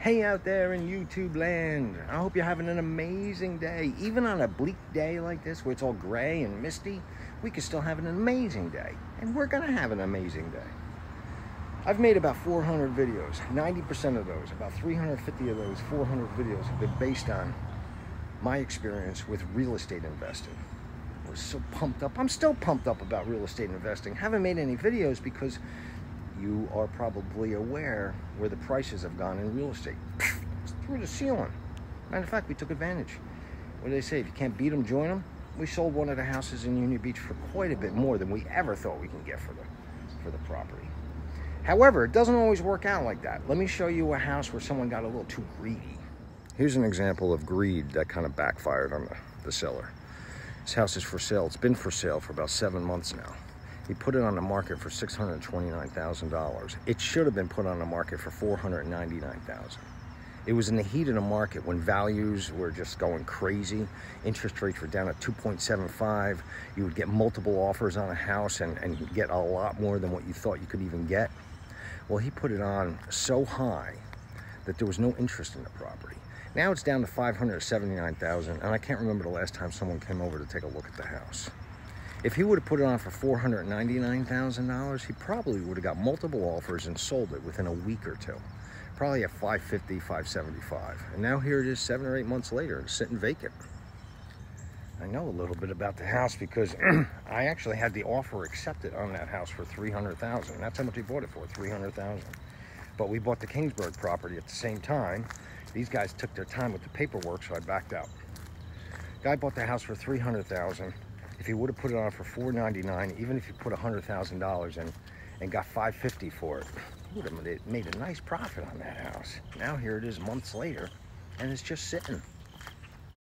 Hey out there in YouTube land. I hope you're having an amazing day. Even on a bleak day like this where it's all gray and misty, we can still have an amazing day. And we're gonna have an amazing day. I've made about 400 videos. 90% of those, about 350 of those 400 videos have been based on my experience with real estate investing. I was so pumped up. I'm still pumped up about real estate investing. Haven't made any videos because you are probably aware where the prices have gone in real estate. It's through the ceiling. Matter of fact, we took advantage. What do they say? If you can't beat them, join them. We sold one of the houses in Union Beach for quite a bit more than we ever thought we can get for the for the property. However, it doesn't always work out like that. Let me show you a house where someone got a little too greedy. Here's an example of greed that kind of backfired on the, the seller. This house is for sale. It's been for sale for about seven months now. He put it on the market for $629,000. It should have been put on the market for $499,000. It was in the heat of the market when values were just going crazy. Interest rates were down at 2.75. You would get multiple offers on a house and, and get a lot more than what you thought you could even get. Well, he put it on so high that there was no interest in the property. Now it's down to 579,000 and I can't remember the last time someone came over to take a look at the house. If he would have put it on for $499,000, he probably would have got multiple offers and sold it within a week or two. Probably at 550, 575. And now here it is seven or eight months later, sitting vacant. I know a little bit about the house because I actually had the offer accepted on that house for 300,000. That's how much he bought it for, 300,000. But we bought the Keansburg property at the same time. These guys took their time with the paperwork, so I backed out. Guy bought the house for 300,000 if he would have put it on for 499 even if you put $100,000 in and got 550 for it, he would have made a nice profit on that house. Now here it is months later, and it's just sitting.